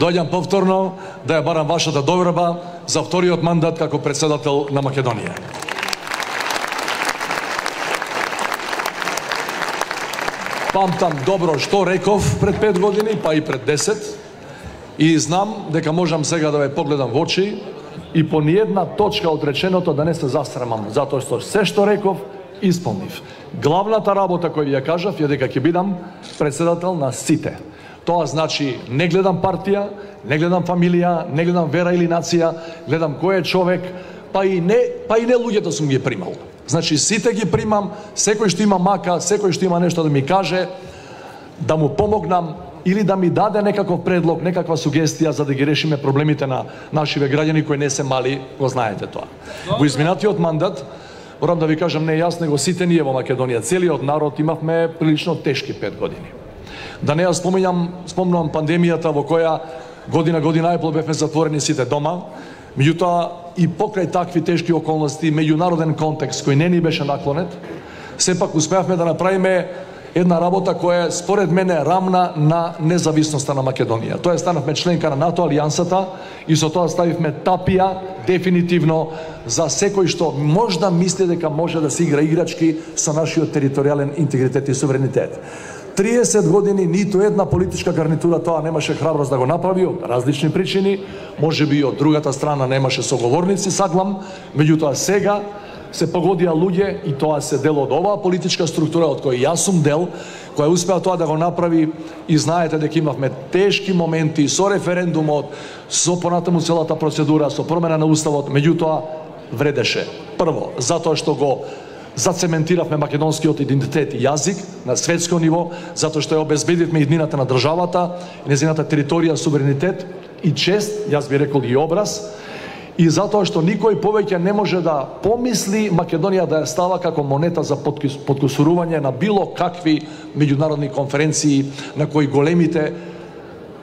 доаѓам повторно да ја барам вашата доверба за вториот мандат како председател на Македонија. Памтам добро што реков пред 5 години, па и пред 10. И знам дека можам сега да ве погледам во очи и по ниедна точка од реченото да не се застрамам, затоа што се што реков, исполнив. Главната работа која ви ја кажав е дека ќе бидам председател на сите. Тоа значи не гледам партија, не гледам фамилија, не гледам вера или нација, гледам кој е човек, па и не, па и не луѓето сум ги примал. Значи, сите ги примам, секој што има мака, секој што има нешто да ми каже, да му помогнам или да ми даде некаков предлог, некаква сугестија за да ги решиме проблемите на нашиве граѓани кои не се мали, го знаете тоа. Во изминатиот мандат, морам да ви кажам не јас, него сите ние во Македонија, целиот народ имавме прилично тешки пет години. Да не ја споминам, спомнувам пандемијата во која година година и бевме затворени сите дома, Меѓутоа, и покрај такви тешки околности, меѓународен контекст кој не ни беше наклонет, сепак успеавме да направиме една работа која е според мене рамна на независноста на Македонија. Тоа е станавме членка на НАТО алијансата и со тоа ставивме тапија дефинитивно за секој што можда мисли дека може да се игра играчки со нашиот територијален интегритет и суверенитет. 30 години ниту една политичка гарнитура тоа немаше храброст да го направи од различни причини, може би и од другата страна немаше соговорници, саглам, меѓутоа сега се погодија луѓе и тоа се дел од оваа политичка структура од која јас сум дел, која успеа тоа да го направи. И знаете дека имавме тешки моменти со референдумот, со понатаму целата процедура, со промена на уставот, меѓутоа вредеше. Прво, затоа што го зацементиравме македонскиот идентитет и јазик на светско ниво, затоа што ја обезбедивме иднината на државата, незината територија, суверенитет и чест, јас би рекол и образ, и затоа што никој повеќе не може да помисли Македонија да ја става како монета за подкусурување на било какви меѓународни конференции на кои големите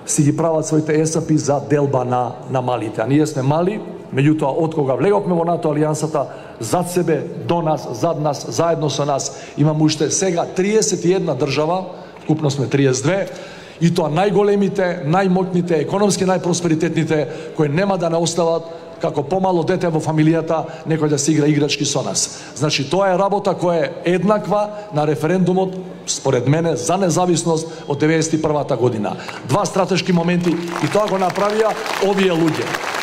си ги прават своите есапи за делба на, на малите. А ние сме мали, Меѓутоа, од кога влеговме во НАТО алијансата, зад себе, до нас, зад нас, заедно со нас, имаме уште сега 31 држава, вкупно сме 32, и тоа најголемите, најмотните, економски најпросперитетните, кои нема да не остават како помало дете во фамилијата некој да се игра играчки со нас. Значи тоа е работа која е еднаква на референдумот според мене за независност од 91 година. Два стратешки моменти и тоа го направија овие луѓе.